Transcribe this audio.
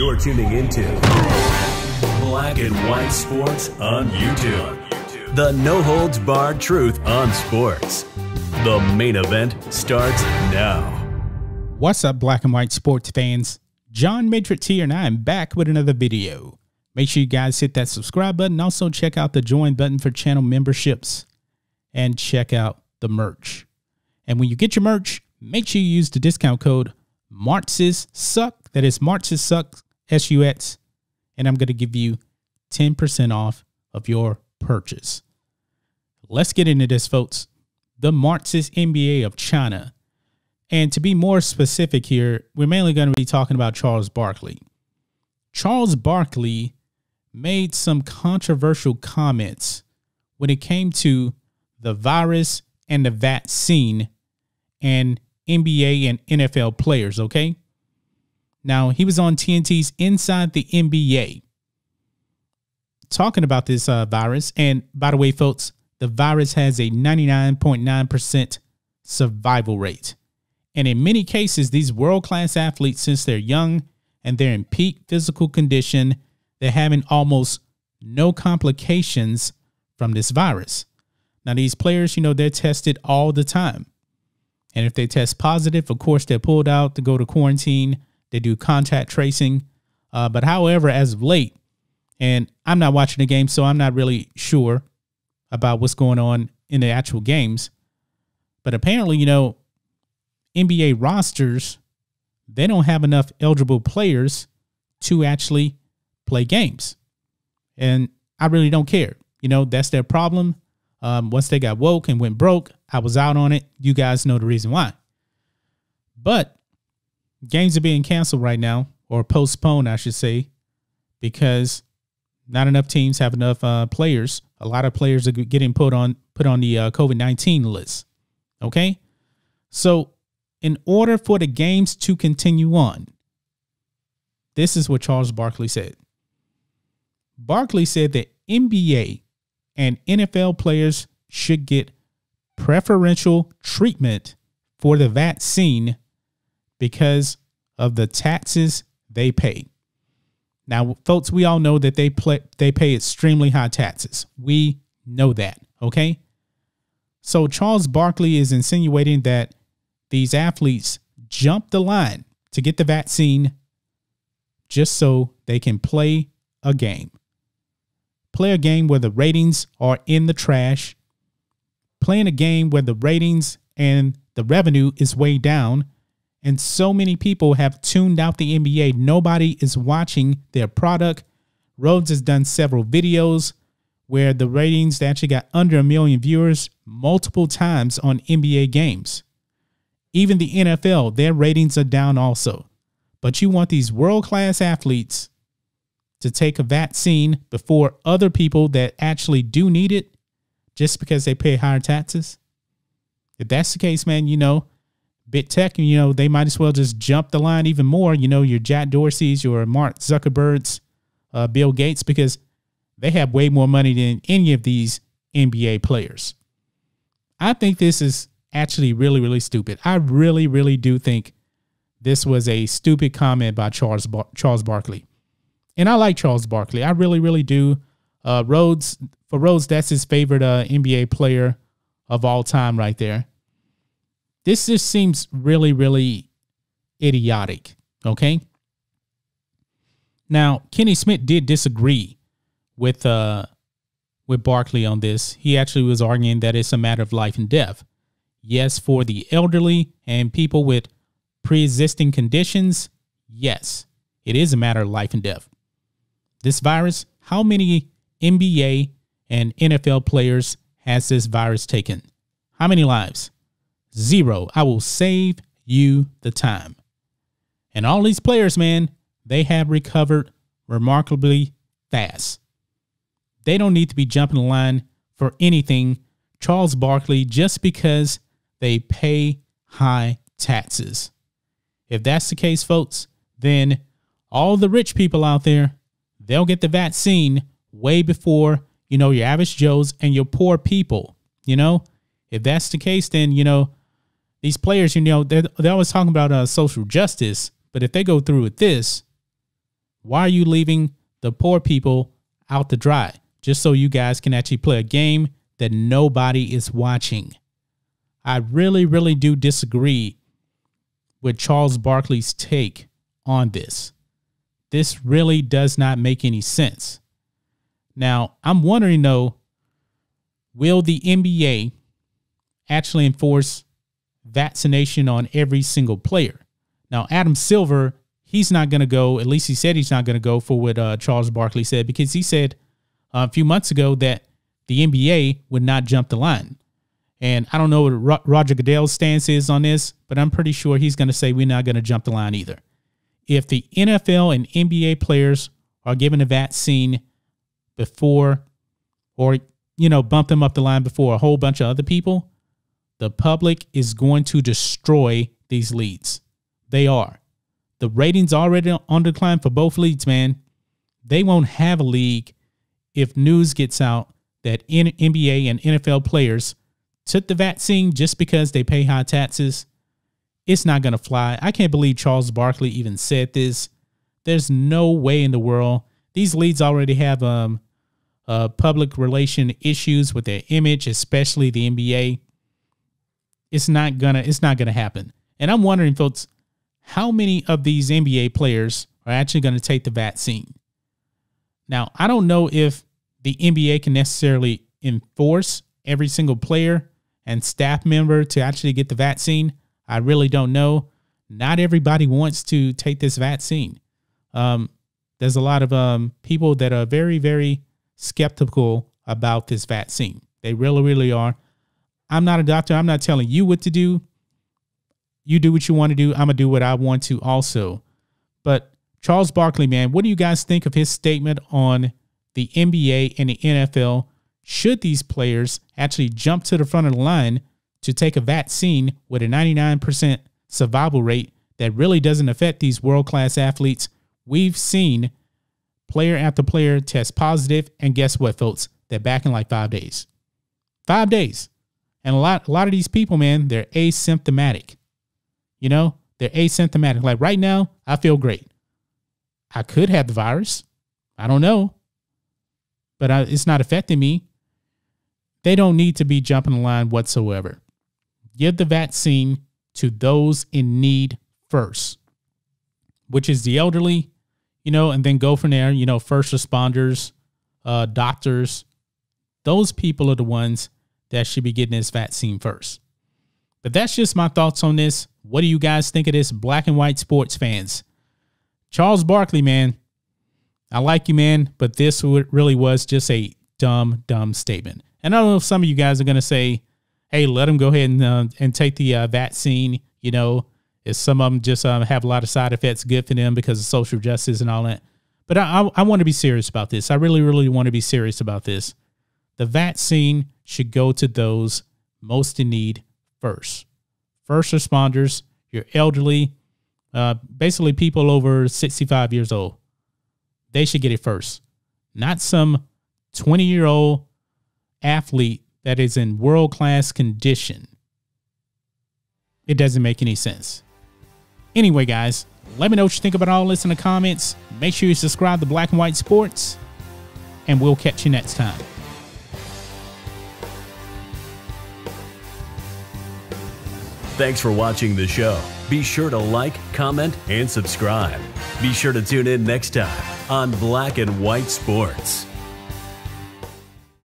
You're tuning into Black and White Sports on YouTube. The no holds barred truth on sports. The main event starts now. What's up, black and white sports fans? John Matrixx here, and I am back with another video. Make sure you guys hit that subscribe button. Also, check out the join button for channel memberships and check out the merch. And when you get your merch, make sure you use the discount code MARTSIS Suck. That is Martzis Suck, S U X. And I'm going to give you 10% off of your purchase. Let's get into this, folks. The Marxist NBA of China. And to be more specific here, we're mainly going to be talking about Charles Barkley. Charles Barkley made some controversial comments when it came to the virus and the vaccine and NBA and NFL players, okay? Now, he was on TNT's Inside the NBA talking about this uh, virus. And by the way, folks, the virus has a 99.9% survival rate. And in many cases, these world class athletes, since they're young and they're in peak physical condition, they're having almost no complications from this virus. Now, these players, you know, they're tested all the time. And if they test positive, of course, they're pulled out to go to quarantine. They do contact tracing. Uh, but however, as of late, and I'm not watching the game, so I'm not really sure about what's going on in the actual games. But apparently, you know, NBA rosters, they don't have enough eligible players to actually play games. And I really don't care. You know, that's their problem. Um, once they got woke and went broke, I was out on it. You guys know the reason why. But games are being canceled right now, or postponed, I should say, because not enough teams have enough uh, players. A lot of players are getting put on put on the uh, COVID nineteen list. Okay, so in order for the games to continue on, this is what Charles Barkley said. Barkley said that NBA and NFL players should get preferential treatment for the vaccine because of the taxes they pay. Now, folks, we all know that they play, they pay extremely high taxes. We know that, okay? So Charles Barkley is insinuating that these athletes jump the line to get the vaccine just so they can play a game. Play a game where the ratings are in the trash. Playing a game where the ratings and the revenue is way down and so many people have tuned out the NBA. Nobody is watching their product. Rhodes has done several videos where the ratings actually got under a million viewers multiple times on NBA games. Even the NFL, their ratings are down also. But you want these world class athletes to take a vaccine before other people that actually do need it just because they pay higher taxes? If that's the case, man, you know, big tech, you know, they might as well just jump the line even more. You know, your Jack Dorsey's, your Mark Zuckerberg's, uh, Bill Gates, because they have way more money than any of these NBA players. I think this is actually really, really stupid. I really, really do think this was a stupid comment by Charles Bar- Charles Barkley, and I like Charles Barkley. I really, really do. Uh, Rhodes for Rhodes, that's his favorite uh, NBA player of all time, right there. This just seems really, really idiotic. Okay. Now, Kenny Smith did disagree with uh with Barkley on this. He actually was arguing that it's a matter of life and death. Yes, for the elderly and people with pre-existing conditions, yes, it is a matter of life and death. This virus, how many NBA and NFL players has this virus taken? How many lives? Zero. I will save you the time. And all these players, man, they have recovered remarkably fast. They don't need to be jumping the line for anything, Charles Barkley, just because they pay high taxes. If that's the case, folks, then all the rich people out there, they'll get the vaccine way before, you know, your average Joes and your poor people. You know, if that's the case, then, you know, these players, you know, they're, they're always talking about uh, social justice, but if they go through with this, Why are you leaving the poor people out to dry just so you guys can actually play a game that nobody is watching? I really, really do disagree with Charles Barkley's take on this. This really does not make any sense. Now, I'm wondering though, will the NBA actually enforce vaccination on every single player? Now, Adam Silver, he's not going to go, at least he said he's not going to go for what uh, Charles Barkley said, because he said uh, a few months ago that the NBA would not jump the line. And I don't know what Roger Goodell's stance is on this, but I'm pretty sure he's going to say we're not going to jump the line either. If the NFL and NBA players are given a vaccine before, or, you know, bump them up the line before a whole bunch of other people, the public is going to destroy these leads. They are. The ratings already on decline for both leagues, man. They won't have a league if news gets out that NBA and NFL players took the vaccine just because they pay high taxes, it's not going to fly. I can't believe Charles Barkley even said this. There's no way in the world. These leads already have um, uh, public relation issues with their image, especially the NBA. It's not gonna. It's not gonna happen. And I'm wondering, folks, how many of these NBA players are actually to take the vaccine? Now, I don't know if the NBA can necessarily enforce every single player and staff member to actually get the vaccine? I really don't know. Not everybody wants to take this vaccine. Um, there's a lot of um, people that are very, very skeptical about this vaccine. They really, really are. I'm not a doctor. I'm not telling you what to do. You do what you want to do. I'm going to do what I want to also. But Charles Barkley, man, what do you guys think of his statement on the NBA and the NFL should these players actually jump to the front of the line to take a vaccine with a 99% survival rate that really doesn't affect these world class athletes. We've seen player after player test positive, and guess what, folks? They're back in like five days. Five days. And a lot, a lot of these people, man, they're asymptomatic. You know, they're asymptomatic. Like right now, I feel great. I could have the virus. I don't know. But I, it's not affecting me. They don't need to be jumping the line whatsoever. Give the vaccine to those in need first, which is the elderly, you know, and then go from there, you know, first responders, uh, doctors. Those people are the ones that should be getting this vaccine first. But that's just my thoughts on this. What do you guys think of this, black and white sports fans? Charles Barkley, man, I like you, man, but this really was just a dumb, dumb statement. And I don't know if some of you guys are going to say, hey, let them go ahead and, uh, and take the uh, vaccine. You know, if some of them just um, have a lot of side effects, good for them because of social justice and all that. But I, I, I want to be serious about this. I really, really want to be serious about this. The vaccine should go to those most in need first. First responders, your elderly, uh, basically people over 65 years old. They should get it first, not some 20 year old athlete that is in world class condition. It doesn't make any sense. Anyway, guys, let me know what you think about all this in the comments. Make sure you subscribe to Black and White Sports, and we'll catch you next time. Thanks for watching the show. Be sure to like, comment, and subscribe. Be sure to tune in next time on Black and White Sports.